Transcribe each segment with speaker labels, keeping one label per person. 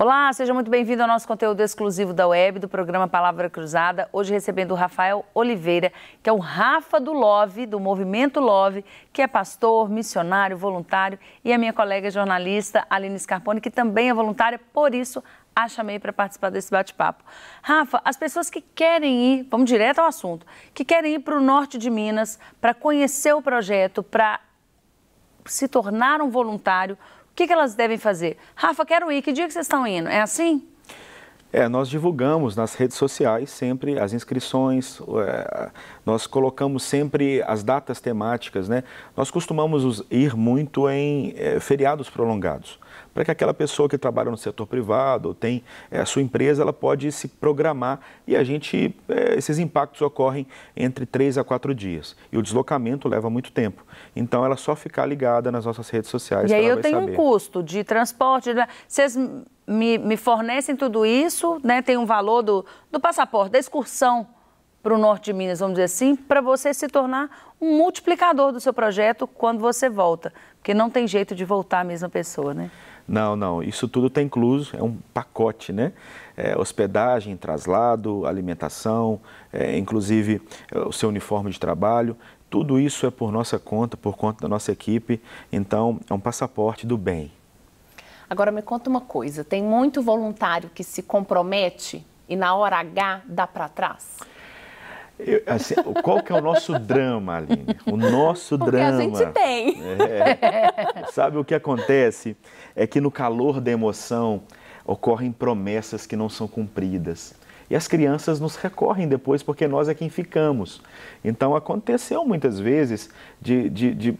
Speaker 1: Olá, seja muito bem-vindo ao nosso conteúdo exclusivo da web, do programa Palavra Cruzada. Hoje recebendo o Rafael Oliveira, que é o Rafa do Love, do Movimento Love, que é pastor, missionário, voluntário, e a minha colega jornalista Aline Scarpone, que também é voluntária, por isso a chamei para participar desse bate-papo. Rafa, as pessoas que querem ir, vamos direto ao assunto, que querem ir para o norte de Minas para conhecer o projeto, para se tornar um voluntário, que, que elas devem fazer? Rafa, quero ir, que dia que vocês estão indo? É assim?
Speaker 2: É, nós divulgamos nas redes sociais sempre as inscrições, é, nós colocamos sempre as datas temáticas, né? Nós costumamos ir muito em é, feriados prolongados para que aquela pessoa que trabalha no setor privado, tem é, a sua empresa, ela pode se programar e a gente, é, esses impactos ocorrem entre três a quatro dias. E o deslocamento leva muito tempo. Então, ela só ficar ligada nas nossas redes sociais.
Speaker 1: E aí eu tenho saber. um custo de transporte, vocês me, me fornecem tudo isso, né? Tem um valor do, do passaporte, da excursão para o norte de Minas, vamos dizer assim, para você se tornar um multiplicador do seu projeto quando você volta. Porque não tem jeito de voltar a mesma pessoa, né?
Speaker 2: Não, não, isso tudo está incluso, é um pacote, né? É, hospedagem, traslado, alimentação, é, inclusive é, o seu uniforme de trabalho, tudo isso é por nossa conta, por conta da nossa equipe, então é um passaporte do bem.
Speaker 3: Agora me conta uma coisa, tem muito voluntário que se compromete e na hora H dá para trás?
Speaker 2: Eu, assim, qual que é o nosso drama, Aline? O nosso
Speaker 3: Porque
Speaker 2: drama.
Speaker 3: a gente tem.
Speaker 2: É, sabe o que acontece? É que no calor da emoção ocorrem promessas que não são cumpridas. E as crianças nos recorrem depois porque nós é quem ficamos. Então aconteceu muitas vezes de, de, de, de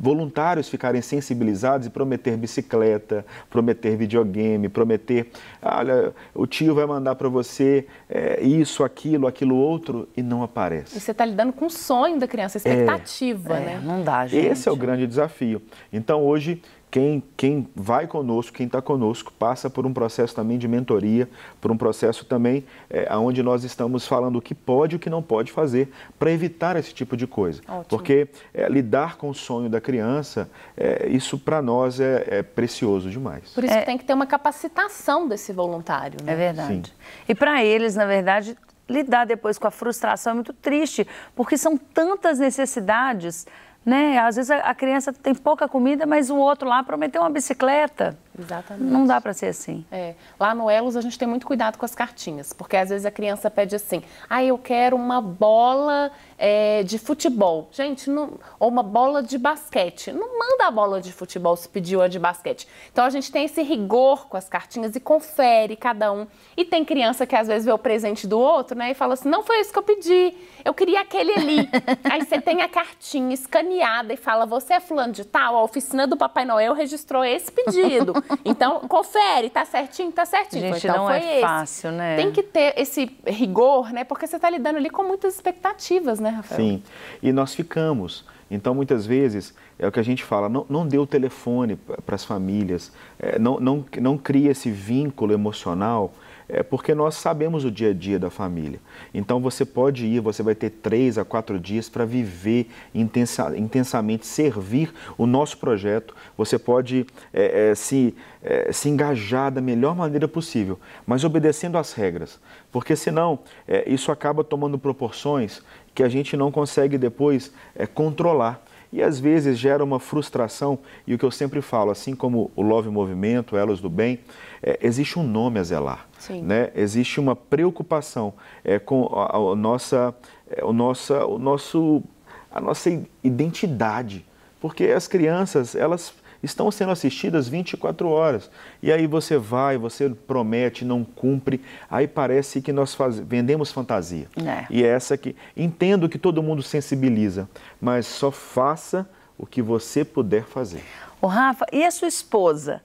Speaker 2: voluntários ficarem sensibilizados e prometer bicicleta, prometer videogame, prometer, olha, o tio vai mandar para você é, isso, aquilo, aquilo outro e não aparece.
Speaker 3: E você está lidando com o sonho da criança, a expectativa, é, né?
Speaker 1: É, não dá, gente.
Speaker 2: Esse é o grande desafio. Então hoje quem, quem vai conosco, quem está conosco, passa por um processo também de mentoria, por um processo também é, onde nós estamos falando o que pode e o que não pode fazer para evitar esse tipo de coisa. Ótimo. Porque é, lidar com o sonho da criança, é, isso para nós é, é, precioso demais.
Speaker 3: Por isso que tem que ter uma capacitação desse voluntário. Né?
Speaker 1: É verdade. Sim. E para eles, na verdade, lidar depois com a frustração é muito triste, porque são tantas necessidades né? Às vezes a, criança tem pouca comida, mas o outro lá prometeu uma bicicleta.
Speaker 3: Exatamente.
Speaker 1: Não dá para ser assim.
Speaker 3: É. Lá no Elos a gente tem muito cuidado com as cartinhas, porque às vezes a criança pede assim: ah, eu quero uma bola é, de futebol. Gente, não, ou uma bola de basquete. Não manda a bola de futebol se pediu a de basquete. Então a gente tem esse rigor com as cartinhas e confere cada um. E tem criança que às vezes vê o presente do outro, né, e fala assim: não foi isso que eu pedi, eu queria aquele ali. Aí você tem a cartinha escaneada e fala: você é fulano de tal, a oficina do Papai Noel registrou esse pedido. Então, confere, tá certinho, tá certinho.
Speaker 1: Gente,
Speaker 3: então,
Speaker 1: não
Speaker 3: foi
Speaker 1: é
Speaker 3: esse.
Speaker 1: fácil, né?
Speaker 3: Tem que ter esse rigor, né? Porque você está lidando ali com muitas expectativas, né, Rafael?
Speaker 2: Sim, e nós ficamos. Então, muitas vezes, é o que a gente fala, não, não dê o telefone para as famílias, é, não, não, não cria esse vínculo emocional é porque nós sabemos o dia a dia da família. Então você pode ir, você vai ter três a quatro dias para viver intensa, intensamente, servir o nosso projeto. Você pode é, é, se, é, se engajar da melhor maneira possível, mas obedecendo às regras, porque senão é, isso acaba tomando proporções que a gente não consegue depois é, controlar e às vezes gera uma frustração. E o que eu sempre falo, assim como o Love Movimento, Elas do Bem, é, existe um nome a zelar. Sim. Né? Existe uma preocupação é, com a, a nossa, é, o nossa, o nosso, a nossa identidade. Porque as crianças, elas estão sendo assistidas 24 horas. E aí você vai, você promete, não cumpre, aí parece que nós faz... vendemos fantasia. É. E é essa que entendo que todo mundo sensibiliza, mas só faça o que você puder fazer.
Speaker 1: O Rafa, e a sua esposa?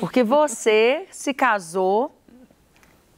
Speaker 1: Porque você se casou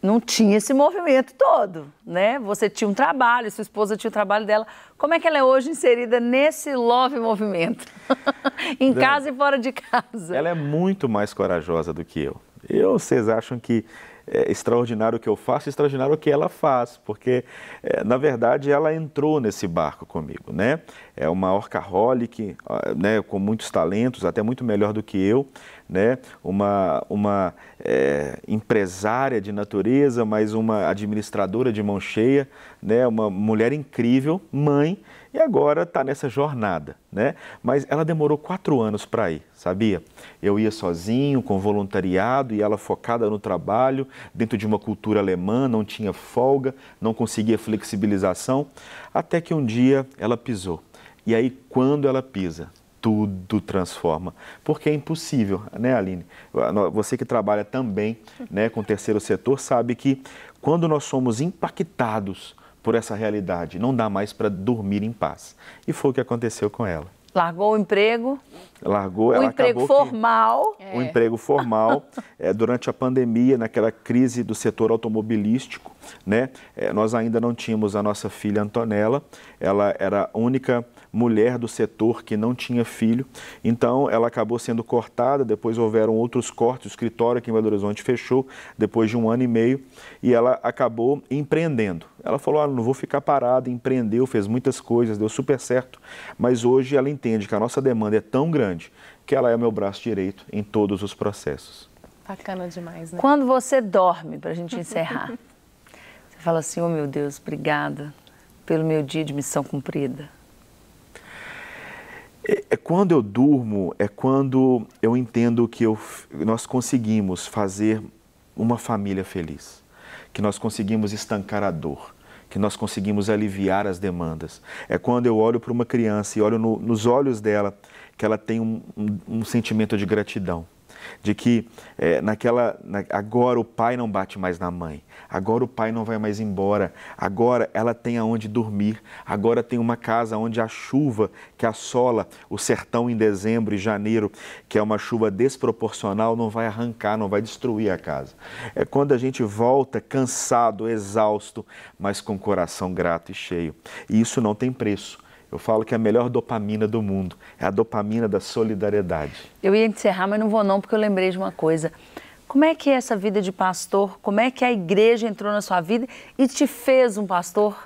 Speaker 1: não tinha esse movimento todo, né? Você tinha um trabalho, sua esposa tinha o trabalho dela. Como é que ela é hoje inserida nesse love movimento? em casa e fora de casa.
Speaker 2: Ela é muito mais corajosa do que eu. Eu, vocês acham que é, extraordinário o que eu faço, extraordinário o que ela faz, porque é, na verdade ela entrou nesse barco comigo, né? É uma orcaholic, né, com muitos talentos, até muito melhor do que eu, né? Uma, uma é, empresária de natureza, mas uma administradora de mão cheia, né? Uma mulher incrível, mãe e agora está nessa jornada, né? Mas ela demorou quatro anos para ir, sabia? Eu ia sozinho, com voluntariado, e ela focada no trabalho, dentro de uma cultura alemã, não tinha folga, não conseguia flexibilização, até que um dia ela pisou. E aí, quando ela pisa, tudo transforma. Porque é impossível, né, Aline? Você que trabalha também né, com o terceiro setor sabe que quando nós somos impactados por essa realidade. Não dá mais para dormir em paz. E foi o que aconteceu com ela.
Speaker 1: Largou o emprego.
Speaker 2: Largou,
Speaker 1: o emprego formal.
Speaker 2: Que, é. O emprego formal é, durante a pandemia, naquela crise do setor automobilístico, né? É, nós ainda não tínhamos a nossa filha Antonella. Ela era a única mulher do setor que não tinha filho. Então, ela acabou sendo cortada. Depois houveram outros cortes. O escritório aqui em Belo Horizonte fechou depois de um ano e meio e ela acabou empreendendo. Ela falou: ah, não vou ficar parada. Empreendeu, fez muitas coisas, deu super certo. Mas hoje ela entende que a nossa demanda é tão grande que ela é meu braço direito em todos os processos.
Speaker 3: Bacana demais, né?
Speaker 1: Quando você dorme, para a gente encerrar, você fala assim: oh meu Deus, obrigada pelo meu dia de missão cumprida.
Speaker 2: É, é, quando eu durmo, é quando eu entendo que eu, nós conseguimos fazer uma família feliz, que nós conseguimos estancar a dor, que nós conseguimos aliviar as demandas. É quando eu olho para uma criança e olho no, nos olhos dela que ela tem um, um, um sentimento de gratidão de que é, naquela na, agora o pai não bate mais na mãe, agora o pai não vai mais embora, agora ela tem aonde dormir, agora tem uma casa onde a chuva que assola o sertão em dezembro e janeiro, que é uma chuva desproporcional, não vai arrancar, não vai destruir a casa. É quando a gente volta cansado, exausto, mas com o coração grato e cheio. E isso não tem preço. Eu falo que é a melhor dopamina do mundo é a dopamina da solidariedade.
Speaker 1: Eu ia encerrar, mas não vou não, porque eu lembrei de uma coisa. Como é que é essa vida de pastor? Como é que a igreja entrou na sua vida e te fez um pastor?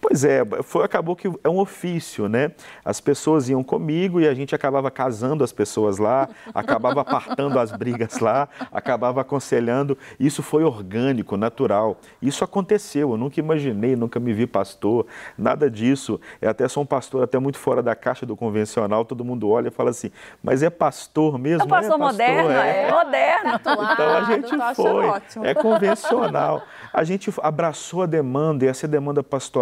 Speaker 2: Pois é, foi, acabou que é um ofício, né? As pessoas iam comigo e a gente acabava casando as pessoas lá, acabava apartando as brigas lá, acabava aconselhando. Isso foi orgânico, natural. Isso aconteceu, eu nunca imaginei, nunca me vi pastor, nada disso. Eu até sou um pastor até muito fora da caixa do convencional, todo mundo olha e fala assim, mas é pastor mesmo? É
Speaker 1: um pastor,
Speaker 2: é pastor
Speaker 1: moderno, é, é moderno.
Speaker 2: Então a gente foi, é convencional. A gente abraçou a demanda e essa demanda pastoral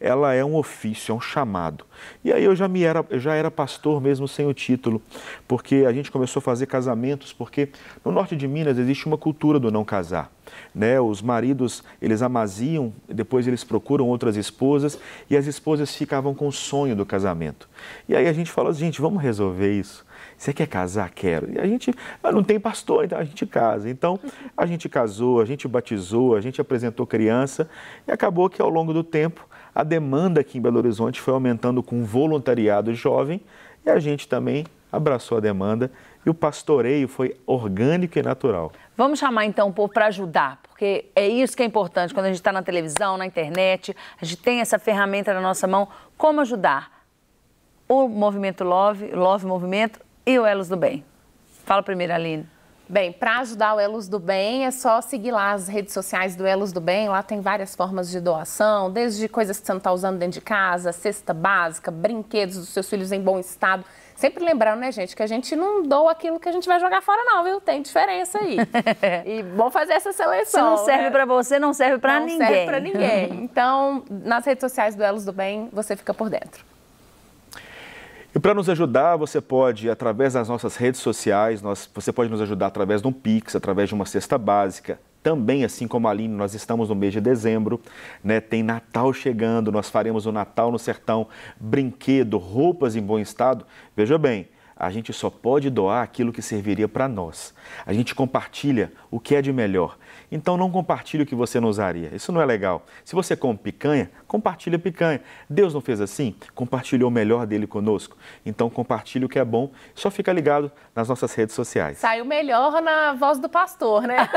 Speaker 2: ela é um ofício, é um chamado. E aí eu já, me era, já era pastor mesmo sem o título, porque a gente começou a fazer casamentos, porque no norte de Minas existe uma cultura do não casar. Né? Os maridos, eles amaziam, depois eles procuram outras esposas e as esposas ficavam com o sonho do casamento. E aí a gente falou, gente, vamos resolver isso. Você quer casar? Quero. E a gente não tem pastor, então a gente casa. Então a gente casou, a gente batizou, a gente apresentou criança e acabou que ao longo do tempo a demanda aqui em Belo Horizonte foi aumentando com voluntariado jovem e a gente também abraçou a demanda e o pastoreio foi orgânico e natural.
Speaker 1: Vamos chamar então o povo para ajudar, porque é isso que é importante quando a gente está na televisão, na internet, a gente tem essa ferramenta na nossa mão. Como ajudar? O Movimento Love, Love Movimento e o Elos do Bem. Fala primeiro, Aline.
Speaker 3: Bem, para ajudar o Elos do Bem é só seguir lá as redes sociais do Elos do Bem. Lá tem várias formas de doação, desde coisas que você não está usando dentro de casa, cesta básica, brinquedos dos seus filhos em bom estado. Sempre lembrando, né, gente, que a gente não doa aquilo que a gente vai jogar fora, não, viu? Tem diferença aí. e bom fazer essa seleção.
Speaker 1: Se não serve
Speaker 3: né?
Speaker 1: para você, não serve para ninguém. Não
Speaker 3: serve para ninguém. Então, nas redes sociais do Elos do Bem, você fica por dentro.
Speaker 2: E para nos ajudar, você pode, através das nossas redes sociais, nós, você pode nos ajudar através de um Pix, através de uma cesta básica. Também, assim como a Aline, nós estamos no mês de dezembro, né? tem Natal chegando, nós faremos o Natal no Sertão, brinquedo, roupas em bom estado. Veja bem, a gente só pode doar aquilo que serviria para nós. A gente compartilha o que é de melhor. Então não compartilhe o que você não usaria. Isso não é legal. Se você come picanha, compartilhe a picanha. Deus não fez assim? Compartilhou o melhor dele conosco. Então compartilhe o que é bom. Só fica ligado nas nossas redes sociais.
Speaker 3: Saiu melhor na voz do pastor, né?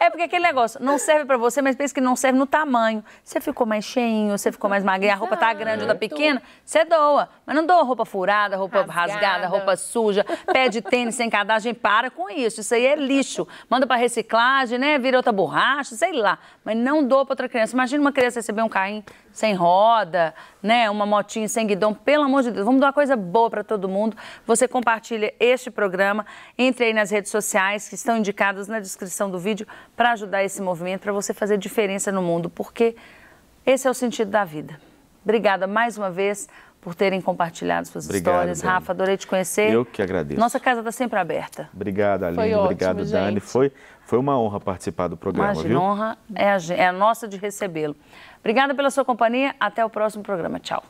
Speaker 1: É porque aquele negócio não serve para você, mas pensa que não serve no tamanho. Você ficou mais cheinho, você ficou mais magrinho, a roupa tá grande ou tá pequena, você doa. Mas não doa roupa furada, roupa rasgada, rasgada roupa suja, pé de tênis sem cadagem, para com isso. Isso aí é lixo. Manda para reciclagem, né? Vira outra borracha, sei lá. Mas não doa para outra criança. Imagina uma criança receber um carrinho sem roda, né? Uma motinha sem guidão. Pelo amor de Deus, vamos dar uma coisa boa para todo mundo. Você compartilha este programa, entre aí nas redes sociais que estão indicadas na descrição do vídeo para ajudar esse movimento, para você fazer diferença no mundo, porque esse é o sentido da vida. Obrigada mais uma vez por terem compartilhado suas Obrigado, histórias. Dani. Rafa, adorei te conhecer.
Speaker 2: Eu que agradeço.
Speaker 1: Nossa casa está sempre aberta.
Speaker 2: Obrigado, Aline. Foi Obrigado, ótimo, Dani. Foi, foi uma honra participar do programa,
Speaker 1: Imagina,
Speaker 2: viu?
Speaker 1: honra é a, é a nossa de recebê-lo. Obrigada pela sua companhia. Até o próximo programa. Tchau.